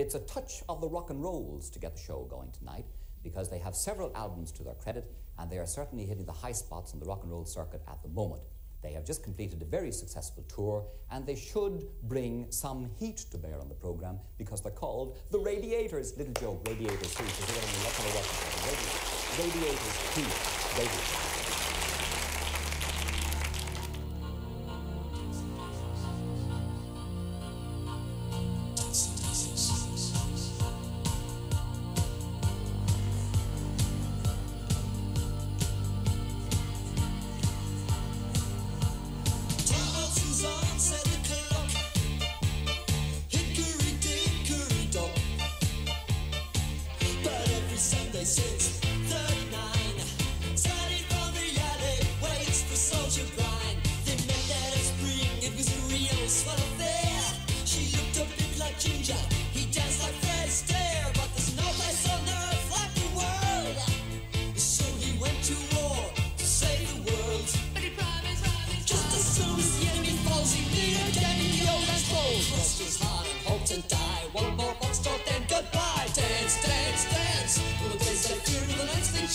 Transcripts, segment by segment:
It's a touch of the rock and rolls to get the show going tonight because they have several albums to their credit and they are certainly hitting the high spots in the rock and roll circuit at the moment. They have just completed a very successful tour and they should bring some heat to bear on the program because they're called the Radiators. Little joke, Radiators Heat. Radiators Heat. Radiators. sense.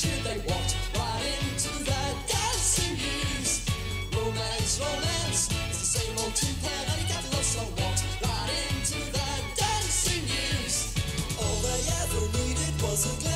they walked right into dancing news. Romance, romance, it's the same old. And he got lost, walked right into dancing news. All they ever needed was a glance.